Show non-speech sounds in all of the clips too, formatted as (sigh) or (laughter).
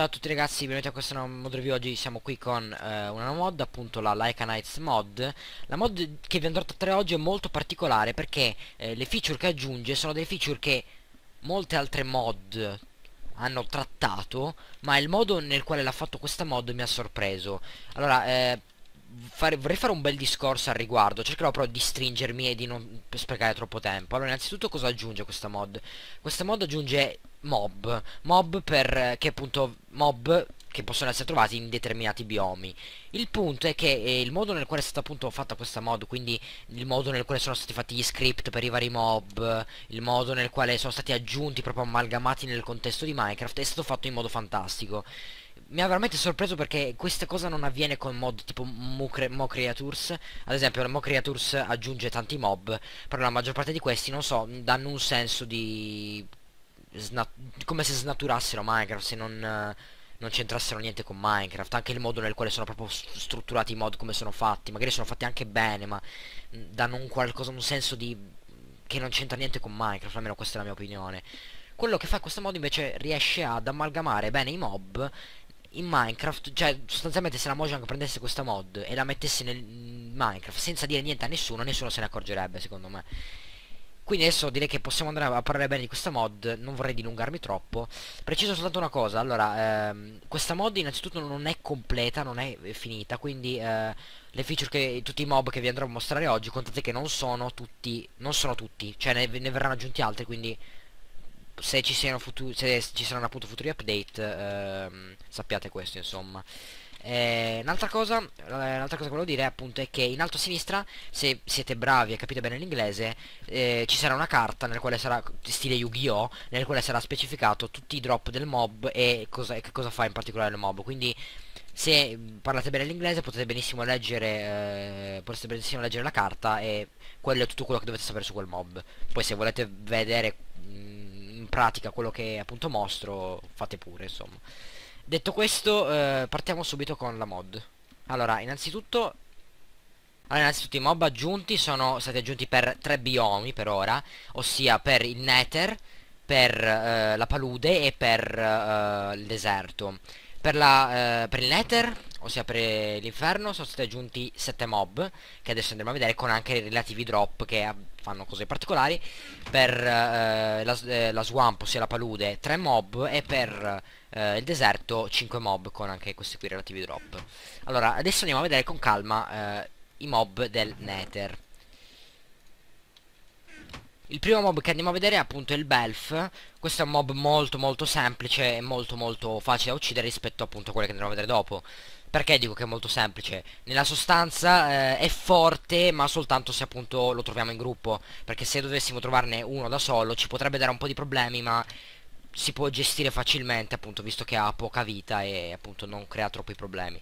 Ciao a tutti ragazzi, benvenuti a questo nuovo mod review Oggi siamo qui con eh, una mod, appunto la Laika Knights mod. La mod che vi andrò a trattare oggi è molto particolare perché eh, le feature che aggiunge sono delle feature che molte altre mod hanno trattato Ma il modo nel quale l'ha fatto questa mod mi ha sorpreso. Allora, eh, fare, vorrei fare un bel discorso al riguardo. Cercherò però di stringermi e di non sprecare troppo tempo. Allora, innanzitutto cosa aggiunge questa mod? Questa mod aggiunge mob. Mob per che appunto mob che possono essere trovati in determinati biomi. Il punto è che eh, il modo nel quale è stata appunto fatta questa mod quindi il modo nel quale sono stati fatti gli script per i vari mob il modo nel quale sono stati aggiunti proprio amalgamati nel contesto di Minecraft è stato fatto in modo fantastico. Mi ha veramente sorpreso perché questa cosa non avviene con mod tipo Mo, Creatures. Ad esempio Mo Creatures aggiunge tanti mob però la maggior parte di questi non so danno un senso di come se snaturassero Minecraft, se non, non c'entrassero niente con Minecraft, anche il modo nel quale sono proprio strutturati i mod come sono fatti, magari sono fatti anche bene, ma danno un qualcosa, un senso di che non c'entra niente con Minecraft, almeno questa è la mia opinione. Quello che fa questo mod invece riesce ad amalgamare bene i mob in Minecraft, cioè sostanzialmente se la Mojang prendesse questa mod e la mettesse nel Minecraft senza dire niente a nessuno, nessuno se ne accorgerebbe secondo me. Quindi adesso direi che possiamo andare a parlare bene di questa mod, non vorrei dilungarmi troppo. Preciso soltanto una cosa, allora, ehm, questa mod innanzitutto non è completa, non è finita, quindi eh, le feature che tutti i mob che vi andrò a mostrare oggi, contate che non sono tutti, non sono tutti, cioè ne, ne verranno aggiunti altri, quindi se ci, siano futuri, se ci saranno appunto futuri update, ehm, sappiate questo insomma. Eh, un'altra cosa, eh, un'altra cosa che volevo dire appunto è che in alto a sinistra, se siete bravi e capite bene l'inglese, eh, ci sarà una carta nel quale sarà, stile Yu-Gi-Oh! nel quale sarà specificato tutti i drop del mob e, cosa, e cosa fa in particolare il mob. Quindi se parlate bene l'inglese potete benissimo leggere eh, potete benissimo leggere la carta e quello è tutto quello che dovete sapere su quel mob. Poi se volete vedere mh, mm, in pratica quello che appunto mostro, fate pure, insomma. Detto questo, eh, partiamo subito con la mod. Allora, innanzitutto... Allora, innanzitutto i mob aggiunti sono stati aggiunti per tre biomi per ora, ossia per il Nether, per eh, la palude e per eh, il deserto. Per, la, eh, per il Nether, ossia per l'inferno, sono stati aggiunti 7 mob, che adesso andremo a vedere, con anche i relativi drop che fanno cose particolari. Per eh, la, eh, la swamp, ossia la palude, 3 mob, e per eh, il deserto 5 mob con anche questi qui relativi drop. Allora adesso andiamo a vedere con calma eh, i mob del nether. Il primo mob che andiamo a vedere è appunto il Belf. Questo è un mob molto molto semplice e molto molto facile da uccidere rispetto appunto a quelle che andremo a vedere dopo. Perché dico che è molto semplice? Nella sostanza eh, è forte ma soltanto se appunto lo troviamo in gruppo. Perché se dovessimo trovarne uno da solo ci potrebbe dare un po' di problemi ma si può gestire facilmente appunto visto che ha poca vita e appunto non crea troppi problemi.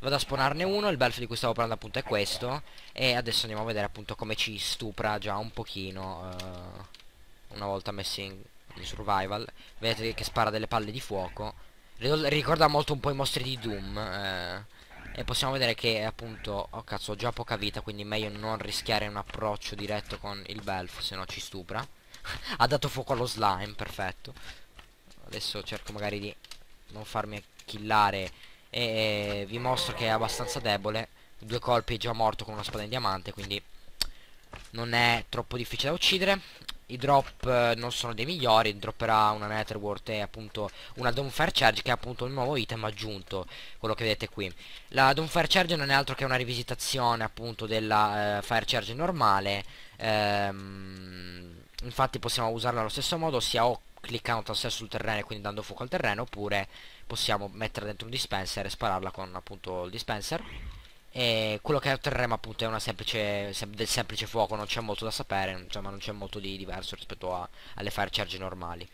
Vado a spawnarne uno il belf di cui stavo parlando appunto è questo e adesso andiamo a vedere appunto come ci stupra già un pochino uh, una volta messi in, in, survival. Vedete che spara delle palle di fuoco. Ricorda molto un po' i mostri di Doom eh, e possiamo vedere che appunto oh cazzo ho già poca vita quindi meglio non rischiare un approccio diretto con il belf se no ci stupra. (laughs) Ha dato fuoco allo slime perfetto adesso cerco magari di non farmi killare. E vi mostro che è abbastanza debole. Due colpi è già morto con una spada in diamante quindi non è troppo difficile da uccidere. I drop eh, non sono dei migliori. Dropperà una netherwort e appunto una Doomfire Charge che è appunto il nuovo item aggiunto quello che vedete qui. La Doomfire Charge non è altro che una rivisitazione appunto della eh, Fire Charge normale. Ehm, infatti possiamo usarla allo stesso modo sia o cliccando sul terreno e quindi dando fuoco al terreno oppure possiamo mettere dentro un dispenser e spararla con appunto il dispenser. E quello che otterremo appunto è semplice sem del semplice fuoco non c'è molto da sapere insomma non c'è molto di diverso rispetto a, alle fire charge normali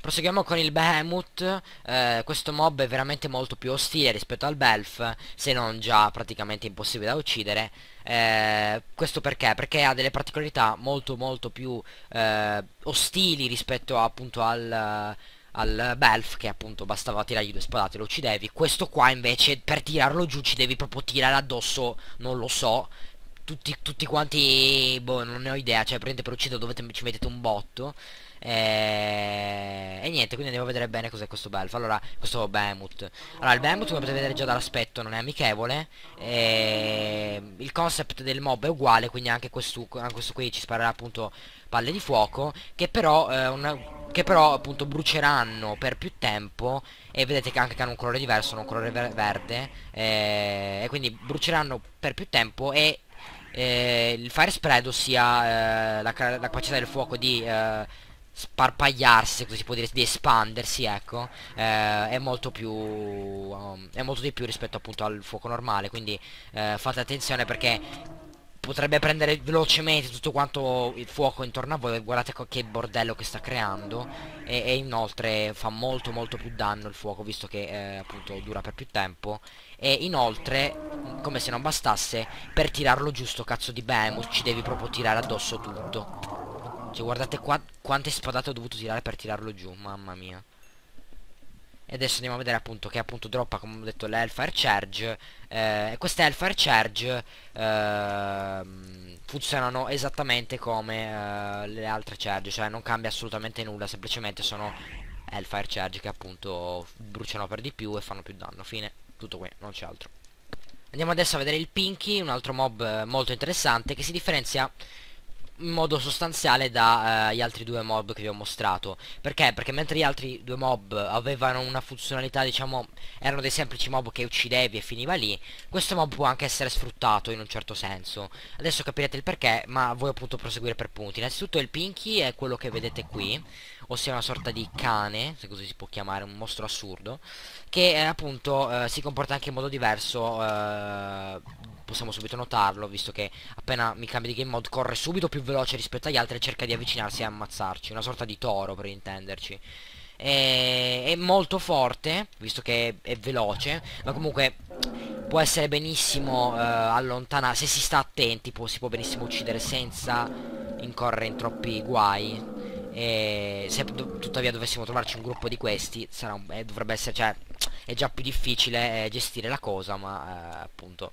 Proseguiamo con il Behemoth, eh, questo mob è veramente molto più ostile rispetto al Belf, se non già praticamente impossibile da uccidere. Eh, questo perché? Perché ha delle particolarità molto molto più eh, ostili rispetto appunto al al Belf che appunto bastava tirargli due spadate e lo uccidevi questo qua invece per tirarlo giù ci devi proprio tirare addosso non lo so tutti, tutti quanti boh non ne ho idea cioè prendete per uccidere dovete ci mettete un botto e... e niente, quindi andiamo a vedere bene cos'è questo belf. Allora, questo Behemoth. Allora, il Behemoth, come potete vedere già dall'aspetto, non è amichevole. E... Il concept del mob è uguale, quindi anche questo, anche questo qui ci sparerà appunto palle di fuoco, che però, eh, una... che però appunto bruceranno per più tempo e vedete che anche che hanno un colore diverso, hanno un colore ver verde eh, e quindi bruceranno per più tempo e eh, il fire spread ossia eh, la, la, capacità del fuoco di eh, sparpagliarsi così si può dire di espandersi ecco eh, è molto più um, è molto di più rispetto appunto al fuoco normale quindi eh, fate attenzione perché potrebbe prendere velocemente tutto quanto il fuoco intorno a voi guardate che bordello che sta creando e, e inoltre fa molto molto più danno il fuoco visto che eh, appunto dura per più tempo e inoltre come se non bastasse per tirarlo giusto cazzo di Behemoth ci devi proprio tirare addosso tutto cioè guardate qua quante spadate ho dovuto tirare per tirarlo giù mamma mia. E adesso andiamo a vedere appunto che appunto droppa come ho detto l'Hellfire Charge. Eh, queste Hellfire Charge eh, funzionano esattamente come eh, le altre charge cioè non cambia assolutamente nulla semplicemente sono Hellfire Charge che appunto bruciano per di più e fanno più danno. Fine. Tutto qui non c'è altro. Andiamo adesso a vedere il Pinky un altro mob eh, molto interessante che si differenzia in modo sostanziale dagli eh, altri due mob che vi ho mostrato. Perché? perché mentre gli altri due mob avevano una funzionalità diciamo erano dei semplici mob che uccidevi e finiva lì questo mob può anche essere sfruttato in un certo senso. Adesso capirete il perché ma voi appunto proseguire per punti. Innanzitutto il Pinky è quello che vedete qui ossia una sorta di cane se così si può chiamare un mostro assurdo che eh, appunto eh, si comporta anche in modo diverso eh, possiamo subito notarlo visto che appena mi cambia di game mode corre subito più veloce rispetto agli altri e cerca di avvicinarsi e ammazzarci. Una sorta di toro per intenderci. È, è molto forte visto che è, è, veloce ma comunque può essere benissimo eh, allontanato se si sta attenti può, si può benissimo uccidere senza incorrere in troppi guai. E se tuttavia dovessimo trovarci un gruppo di questi sarà un, eh, dovrebbe essere cioè è già più difficile eh, gestire la cosa ma eh, appunto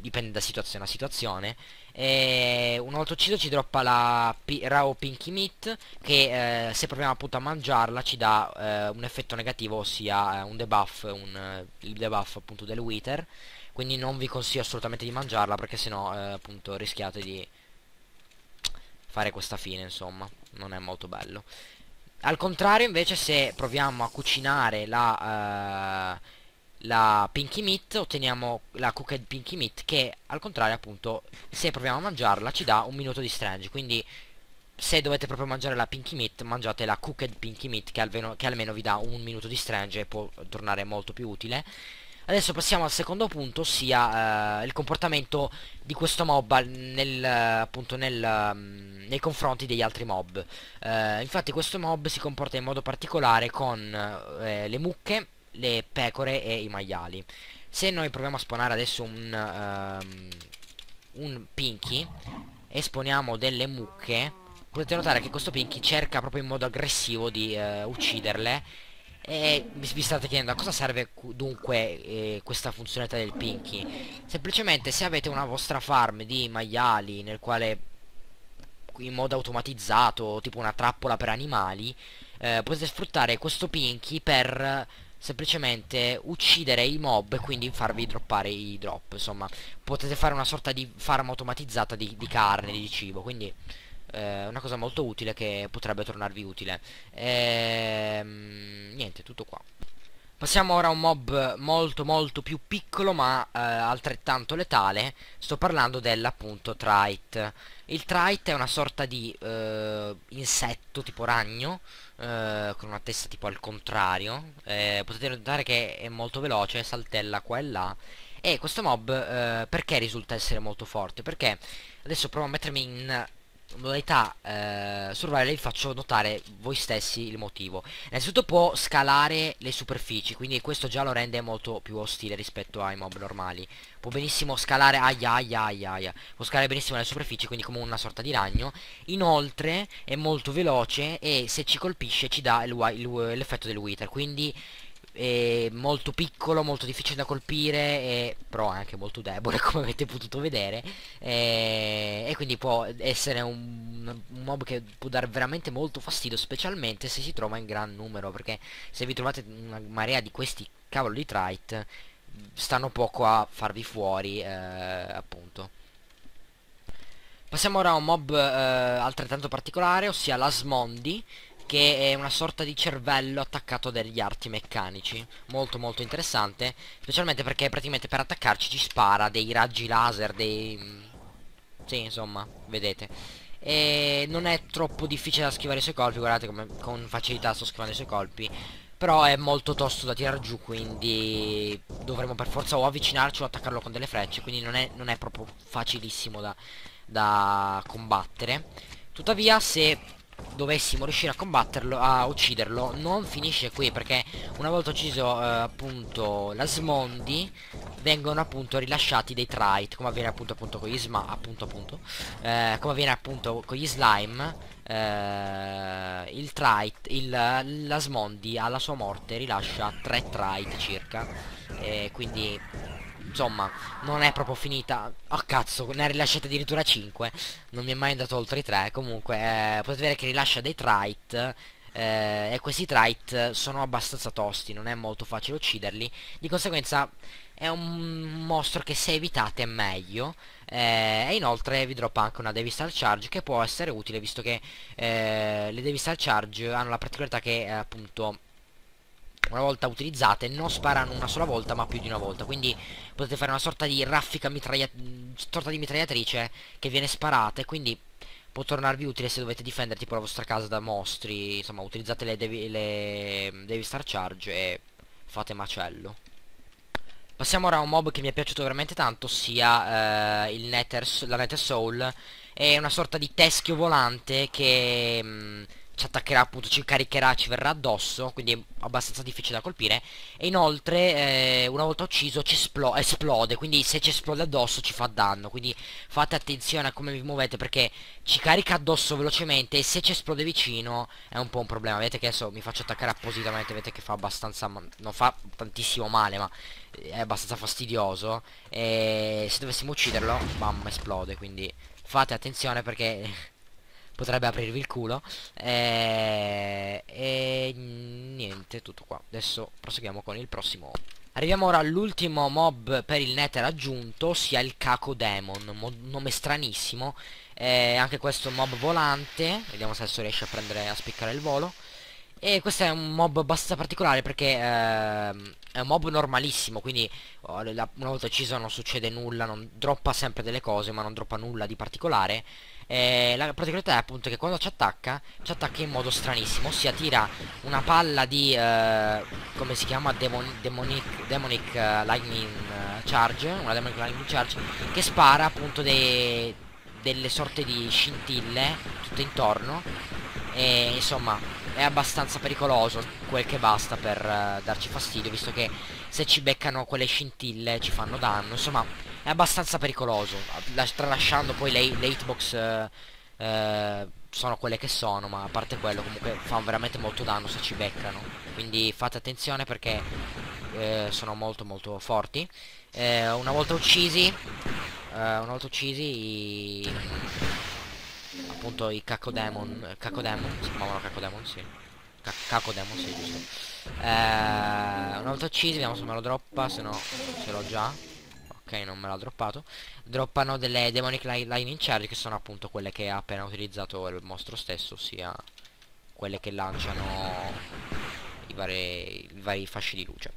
dipende da situazione a situazione. E un altro ucciso ci droppa la P Raw Pinky Meat che eh, se proviamo appunto a mangiarla ci dà eh, un effetto negativo ossia eh, un debuff un, eh, il debuff appunto del Wither. Quindi non vi consiglio assolutamente di mangiarla perché sennò eh, appunto rischiate di fare questa fine insomma. Non è molto bello. Al contrario invece se proviamo a cucinare la uh, la Pinky Meat otteniamo la Cooked Pinky Meat che al contrario appunto se proviamo a mangiarla ci dà un minuto di strange. Quindi se dovete proprio mangiare la Pinky Meat mangiate la Cooked Pinky Meat che almeno, che almeno vi dà un minuto di strange e può tornare molto più utile. Adesso passiamo al secondo punto ossia uh, il comportamento di questo mob nel, appunto nel, um, nei confronti degli altri mob. Uh, infatti questo mob si comporta in modo particolare con le mucche le pecore e i maiali. Se noi proviamo a spawnare adesso un um, un pinky e sponiamo delle mucche potete notare che questo pinky cerca proprio in modo aggressivo di uh, ucciderle. E vi state chiedendo a cosa serve dunque eh, questa funzionalità del pinky? Semplicemente se avete una vostra farm di maiali nel quale in modo automatizzato tipo una trappola per animali eh, potete sfruttare questo pinky per semplicemente uccidere i mob e quindi farvi droppare i drop insomma. Potete fare una sorta di farm automatizzata di, di carne di cibo quindi eh, una cosa molto utile che potrebbe tornarvi utile. Ehm, niente tutto qua. Passiamo ora a un mob molto molto più piccolo ma eh, altrettanto letale. Sto parlando dell'appunto Trite. Il Trite è una sorta di eh, insetto tipo ragno eh, Con una testa tipo al contrario eh, Potete notare che è molto veloce, saltella qua e là E questo mob eh, perché risulta essere molto forte? Perché adesso provo a mettermi in modalità eh, survival vi faccio notare voi stessi il motivo. Innanzitutto può scalare le superfici quindi questo già lo rende molto più ostile rispetto ai mob normali. Può benissimo scalare aia aia aia aia. Può scalare benissimo le superfici quindi come una sorta di ragno. Inoltre è molto veloce e se ci colpisce ci dà l'effetto del wither quindi è molto piccolo, molto difficile da colpire, e, però è anche molto debole (laughs) come avete potuto vedere. E, e quindi può essere un, un, mob che può dare veramente molto fastidio specialmente se si trova in gran numero perché se vi trovate una marea di questi cavolo di trite stanno poco a farvi fuori eh, appunto. Passiamo ora a un mob eh, altrettanto particolare ossia l'Asmondi che è una sorta di cervello attaccato a degli arti meccanici. Molto molto interessante specialmente perché praticamente per attaccarci ci spara dei raggi laser dei sì insomma vedete. E non è troppo difficile da schivare i suoi colpi guardate come con facilità sto schivando i suoi colpi. Però è molto tosto da tirare giù quindi dovremo per forza o avvicinarci o attaccarlo con delle frecce quindi non è, non è proprio facilissimo da, da combattere. Tuttavia se dovessimo riuscire a combatterlo, a ucciderlo, non finisce qui perché una volta ucciso eh, appunto la Smondi vengono appunto rilasciati dei trite come avviene appunto appunto con gli sma appunto appunto eh, come avviene appunto con gli slime eh, il trite il, la Smondi alla sua morte rilascia 3 trite circa e quindi insomma non è proprio finita. Oh cazzo ne ha rilasciate addirittura 5 non mi è mai andato oltre i 3 comunque eh, potete vedere che rilascia dei trite eh, e questi trite sono abbastanza tosti non è molto facile ucciderli. Di conseguenza è un mostro che se evitate è meglio eh, e inoltre vi droppa anche una Devistal Charge che può essere utile visto che eh, le Devistal Charge hanno la particolarità che eh, appunto una volta utilizzate non sparano una sola volta ma più di una volta. Quindi potete fare una sorta di raffica mitragliatrice sorta di mitragliatrice che viene sparata e quindi può tornarvi utile se dovete difendere tipo la vostra casa da mostri. Insomma utilizzate le Devi, le Devi Star Charge e fate macello. Passiamo ora a un mob che mi è piaciuto veramente tanto ossia eh, il Nether, la Nether Soul. È una sorta di teschio volante che mh, mm, ci attaccherà appunto, ci caricherà, ci verrà addosso, quindi è abbastanza difficile da colpire. E inoltre, eh, una volta ucciso, ci esplo esplode, quindi se ci esplode addosso ci fa danno. Quindi fate attenzione a come vi muovete perché ci carica addosso velocemente e se ci esplode vicino è un po' un problema. Vedete che adesso mi faccio attaccare appositamente, vedete che fa abbastanza, non fa tantissimo male, ma è abbastanza fastidioso. E se dovessimo ucciderlo, bam, esplode, quindi fate attenzione perché potrebbe aprirvi il culo. E, e niente tutto qua. Adesso proseguiamo con il prossimo. Arriviamo ora all'ultimo mob per il nether aggiunto, ossia il Caco Demon, nome stranissimo, eh, anche questo mob volante, vediamo se adesso riesce a prendere a spiccare il volo. E questo è un mob abbastanza particolare perché eh, è un mob normalissimo, quindi oh, una volta ucciso non succede nulla, non droppa sempre delle cose, ma non droppa nulla di particolare. Eh, la particolarità è appunto che quando ci attacca, ci attacca in modo stranissimo, ossia tira una palla di, eh, come si chiama, Demon Demonic, Demonic uh, Lightning uh, Charge, una Demonic Lightning Charge, che spara appunto dei, delle sorte di scintille tutto intorno. E insomma è abbastanza pericoloso quel che basta per uh, darci fastidio visto che se ci beccano quelle scintille ci fanno danno. Insomma è abbastanza pericoloso. Tralasciando poi le, le hitbox eh, eh, sono quelle che sono ma a parte quello comunque fanno veramente molto danno se ci beccano. Quindi fate attenzione perché eh, sono molto molto forti. Eh, una volta uccisi eh, una volta uccisi i, appunto i cacodemon cacodemon si chiamavano cacodemon sì. Cacodemon sì giusto. Una volta uccisi vediamo se me lo droppa se no ce l'ho già ok non me l'ha droppato. Droppano delle demonic lightning charge che sono appunto quelle che ha appena utilizzato il mostro stesso ossia quelle che lanciano i vari, i vari fasci di luce.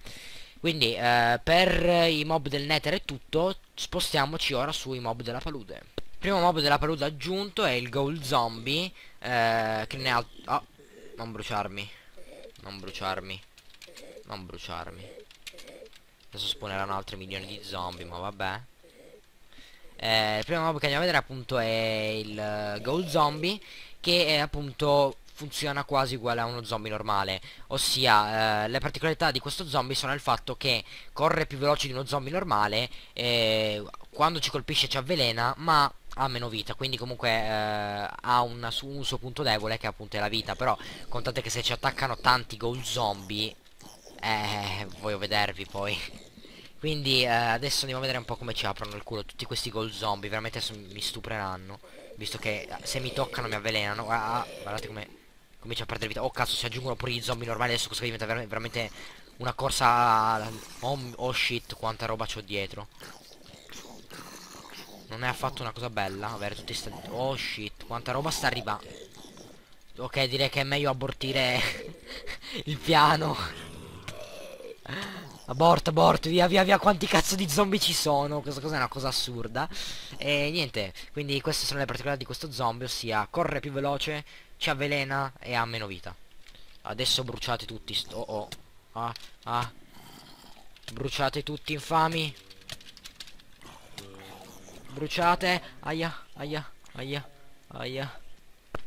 Quindi eh, per i mob del nether è tutto spostiamoci ora sui mob della palude. Primo mob della palude aggiunto è il gold zombie eh, che ne ha oh, non bruciarmi. Non bruciarmi. Non bruciarmi Adesso spawneranno altri milioni di zombie, ma vabbè. Eh, il primo mob che andiamo a vedere appunto è il uh, Gold Zombie, che è appunto funziona quasi uguale a uno zombie normale ossia eh, le particolarità di questo zombie sono il fatto che corre più veloce di uno zombie normale eh, quando ci colpisce ci avvelena ma ha meno vita quindi comunque eh, ha una, un suo punto debole che appunto è la vita però contate che se ci attaccano tanti gold zombie Eh, voglio vedervi poi. Quindi eh, adesso andiamo a vedere un po' come ci aprono il culo tutti questi gold zombie. Veramente mi stupreranno. Visto che eh, se mi toccano mi avvelenano. Ah, ah, guardate come comincia a perdere vita. Oh cazzo, si aggiungono pure gli zombie normali. Adesso questo diventa ver veramente una corsa... Oh, oh shit, quanta roba c'ho dietro. Non è affatto una cosa bella avere tutti sti... Oh shit, quanta roba sta arrivando. Ok, direi che è meglio abortire (laughs) il piano. Abort, abort, via, via, via, quanti cazzo di zombie ci sono? Questa cosa è una cosa assurda. E niente, quindi queste sono le particolarità di questo zombie, ossia corre più veloce, ci avvelena e ha meno vita. Adesso bruciate tutti, sto... Oh, oh. Ah, ah. Bruciate tutti, infami. Bruciate. Aia, aia, aia, aia.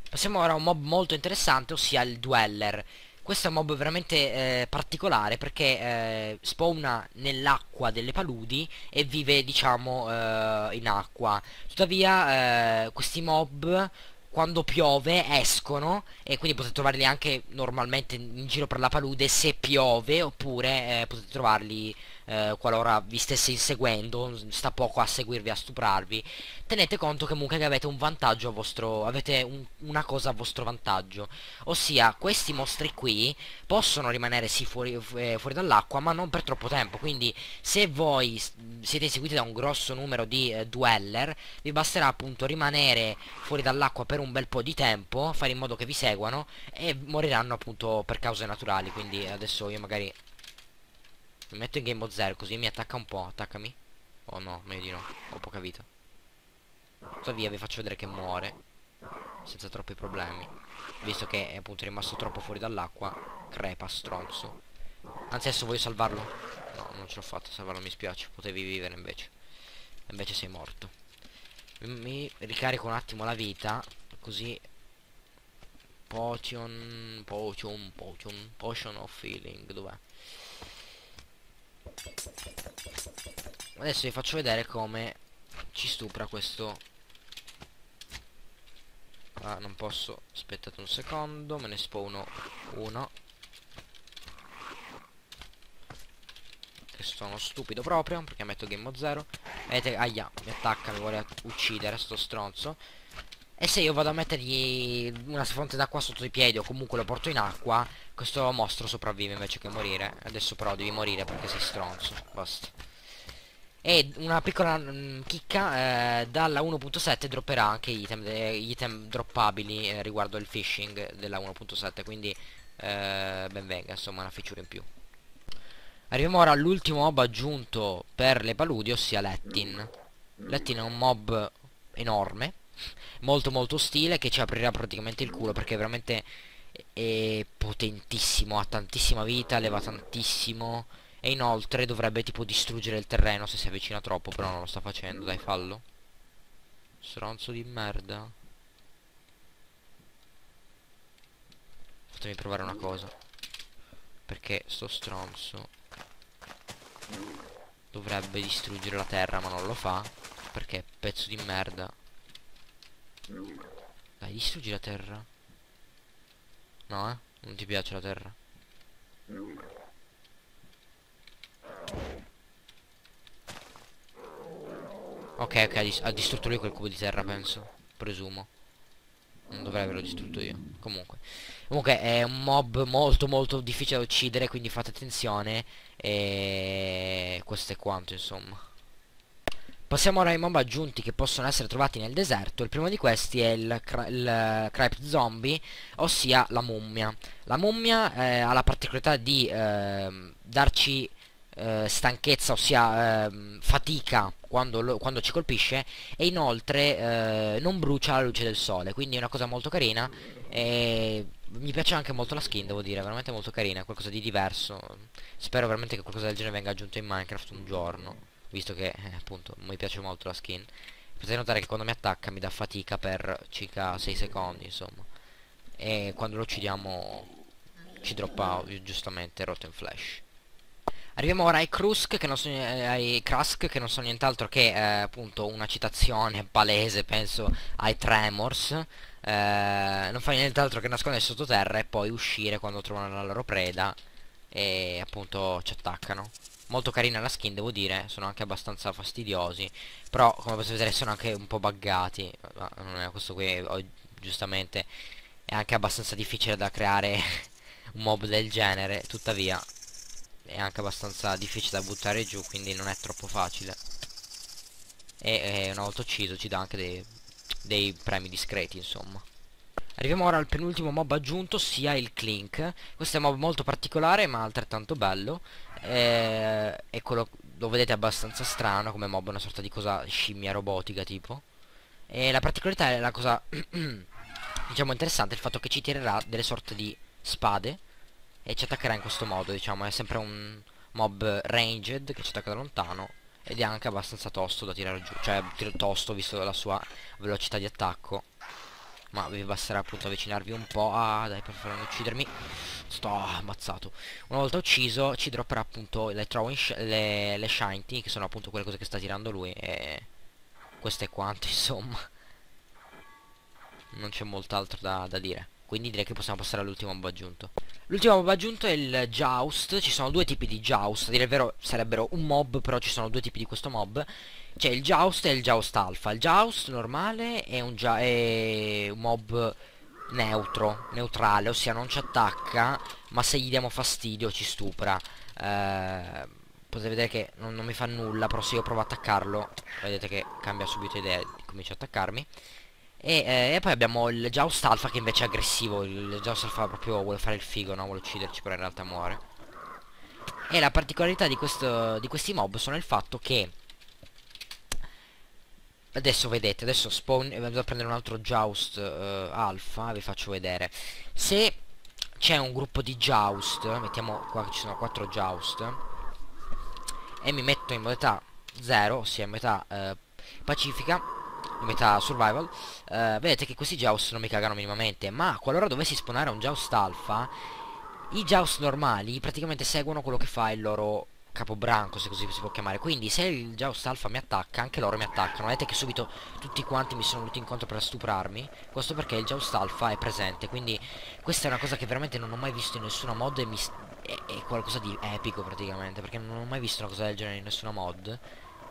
Passiamo ora a un mob molto interessante, ossia il Dweller. Questo è un mob veramente eh, particolare perché eh, spawna nell'acqua delle paludi e vive diciamo eh, in acqua. Tuttavia eh, questi mob quando piove escono e quindi potete trovarli anche normalmente in giro per la palude se piove oppure eh, potete trovarli eh, qualora vi stesse inseguendo, sta poco a seguirvi, a stuprarvi, tenete conto comunque che avete un vantaggio a vostro, avete un, una cosa a vostro vantaggio, ossia questi mostri qui possono rimanere sì fuori, eh, fuori dall'acqua ma non per troppo tempo, quindi se voi siete inseguiti da un grosso numero di eh, dweller, vi basterà appunto rimanere fuori dall'acqua per un bel po' di tempo, fare in modo che vi seguano e moriranno appunto per cause naturali, quindi adesso io magari mi metto in game mode 0 così mi attacca un po', attaccami. Oh no, meglio di no, ho poca vita. Tuttavia vi faccio vedere che muore. Senza troppi problemi. Visto che è appunto rimasto troppo fuori dall'acqua. Crepa, stronzo. Anzi adesso voglio salvarlo. No, non ce l'ho fatto salvarlo, mi spiace. Potevi vivere invece. Invece sei morto. Mi ricarico un attimo la vita. Così Potion, potion, potion, potion of feeling, dov'è? Adesso vi faccio vedere come ci stupra questo. Ah, non posso. Aspettate un secondo Me ne spawno uno. Che sono stupido proprio Perché metto game mode 0 Vedete, aia, mi attacca, mi vuole uccidere Sto stronzo E se io vado a mettergli una fonte d'acqua sotto i piedi O comunque lo porto in acqua Questo mostro sopravvive invece che morire. Adesso però devi morire perché sei stronzo. Basta. E una piccola mh, mm, chicca eh, dalla 1.7 dropperà anche item, eh, item droppabili eh, riguardo il phishing della 1.7 quindi eh, ben venga insomma una feature in più. Arriviamo ora all'ultimo mob aggiunto per le paludi ossia Lettin. Lettin è un mob enorme molto molto ostile che ci aprirà praticamente il culo perché veramente è potentissimo ha tantissima vita leva tantissimo e inoltre dovrebbe tipo distruggere il terreno se si avvicina troppo Però non lo sta facendo, dai fallo. Stronzo di merda. Fatemi provare una cosa. Perché sto stronzo Dovrebbe distruggere la terra ma non lo fa Perché pezzo di merda Dai distruggi la terra No eh Non ti piace la terra Ok, ok, ha, dis ha distrutto lui quel cubo di terra, penso. Presumo. Non dovrei averlo distrutto io. Comunque. Comunque è un mob molto molto difficile da uccidere, quindi fate attenzione. E questo è quanto, insomma. Passiamo ora ai mob aggiunti che possono essere trovati nel deserto. Il primo di questi è il, il Crypt Zombie, ossia la mummia. La mummia eh, ha la particolarità di eh, darci eh, stanchezza, ossia eh, fatica quando, lo, quando, ci colpisce e inoltre eh, non brucia la luce del sole, quindi è una cosa molto carina e mi piace anche molto la skin, devo dire, veramente molto carina, qualcosa di diverso. Spero veramente che qualcosa del genere venga aggiunto in Minecraft un giorno, visto che eh, appunto mi piace molto la skin. Potete notare che quando mi attacca mi dà fatica per circa 6 secondi, insomma. E quando lo uccidiamo ci droppa giustamente Rotten Flash. Arriviamo ora ai Krusk che non sono, eh, ai Krusk che non sono nient'altro che eh, appunto una citazione palese penso ai Tremors eh, non fa nient'altro che nascondere sottoterra e poi uscire quando trovano la loro preda e appunto ci attaccano molto carina la skin devo dire sono anche abbastanza fastidiosi però come potete vedere sono anche un po' buggati questo qui giustamente è anche abbastanza difficile da creare (laughs) un mob del genere tuttavia è anche abbastanza difficile da buttare giù quindi non è troppo facile e, e una volta ucciso ci dà anche dei, dei premi discreti insomma Arriviamo ora al penultimo mob aggiunto, sia il Clink. Questo è un mob molto particolare, ma altrettanto bello. Eh, eccolo, lo vedete abbastanza strano come mob, una sorta di cosa scimmia robotica tipo. E la particolarità è la cosa, (clears throat) diciamo, interessante, il fatto che ci tirerà delle sorte di spade e ci attaccherà in questo modo, diciamo, è sempre un mob ranged che ci attacca da lontano ed è anche abbastanza tosto da tirare giù, cioè tosto visto la sua velocità di attacco ma vi basterà appunto avvicinarvi un po' ah dai per farmi uccidermi. Sto ammazzato. Una volta ucciso ci dropperà appunto le throwing le, le shinty che sono appunto quelle cose che sta tirando lui e questo è quanto (laughs) insomma. Non c'è molt'altro da, da dire quindi direi che possiamo passare all'ultimo mob aggiunto. L'ultimo mob aggiunto è il Joust. Ci sono due tipi di Joust. A dire il vero sarebbero un mob Però ci sono due tipi di questo mob. C'è il Joust e il Joust Alpha. Il Joust normale è un, è un mob neutro Neutrale Ossia non ci attacca Ma se gli diamo fastidio ci stupra. Eh, Potete vedere che non, non mi fa nulla Però se io provo a attaccarlo Vedete che cambia subito idea Comincia a attaccarmi e, eh, e, poi abbiamo il Joust Alpha che invece è aggressivo. Il Joust Alpha proprio vuole fare il figo, no? Vuole ucciderci però in realtà muore. E la particolarità di, questo, di questi mob sono il fatto che Adesso vedete, adesso spawn Vado a prendere un altro Joust uh, Alpha Vi faccio vedere. Se c'è un gruppo di Joust Mettiamo qua ci sono quattro Joust E mi metto in modalità 0 Ossia in metà uh, pacifica metà survival eh, vedete che questi Joust non mi cagano minimamente ma qualora dovessi spawnare un Joust alfa i Joust normali praticamente seguono quello che fa il loro capobranco se così si può chiamare. Quindi se il Joust alfa mi attacca anche loro mi attaccano. Vedete che subito tutti quanti mi sono venuti incontro per stuprarmi. Questo perché il Joust alfa è presente. Quindi questa è una cosa che veramente non ho mai visto in nessuna mod e mi è qualcosa di epico praticamente perché non ho mai visto una cosa del genere in nessuna mod.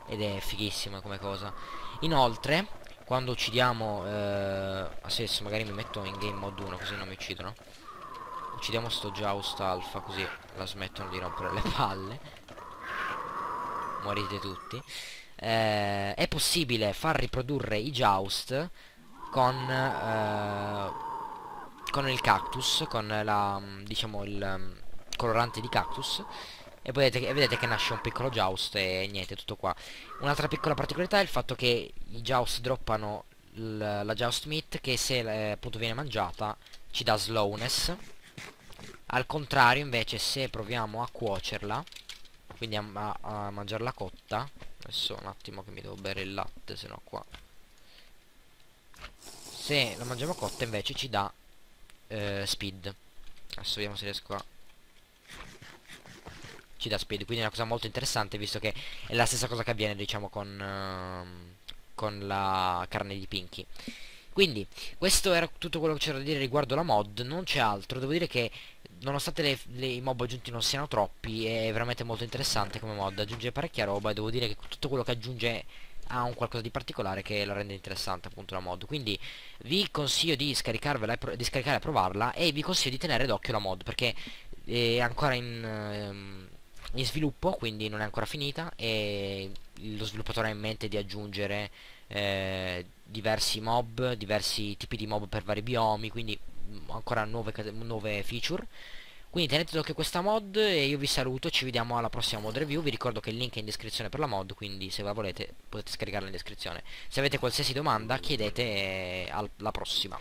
Ed è fighissima come cosa inoltre quando uccidiamo eh, adesso magari mi metto in game mode 1 così non mi uccidono uccidiamo sto Joust alfa così la smettono di rompere le palle. Morite tutti. Eh, è possibile far riprodurre i Joust con eh, con il cactus con la diciamo il colorante di cactus e vedete vedete che nasce un piccolo Joust e niente, tutto qua. Un'altra piccola particolarità è il fatto che i Joust droppano la Joust Meat che se eh, appunto viene mangiata ci dà slowness. Al contrario invece se proviamo a cuocerla, quindi a, a, a mangiarla cotta, adesso un attimo che mi devo bere il latte, se no qua. Se la mangiamo cotta invece ci dà eh, speed. Adesso vediamo se riesco a ci dà speed quindi è una cosa molto interessante visto che è la stessa cosa che avviene diciamo con, uh, con la carne di Pinky. Quindi questo era tutto quello che c'era da dire riguardo la mod non c'è altro. Devo dire che nonostante le, le, i mob aggiunti non siano troppi è veramente molto interessante come mod aggiunge parecchia roba e devo dire che tutto quello che aggiunge ha un qualcosa di particolare che la rende interessante appunto la mod. Quindi vi consiglio di scaricarvela di scaricare e provarla e vi consiglio di tenere d'occhio la mod perché è ancora in, ehm, in sviluppo quindi non è ancora finita e lo sviluppatore ha in mente di aggiungere eh, diversi mob diversi tipi di mob per vari biomi quindi mm, ancora nuove, nuove feature. Quindi tenete d'occhio questa mod e io vi saluto ci vediamo alla prossima mod review. Vi ricordo che il link è in descrizione per la mod quindi se la volete potete scaricarla in descrizione. Se avete qualsiasi domanda chiedete alla prossima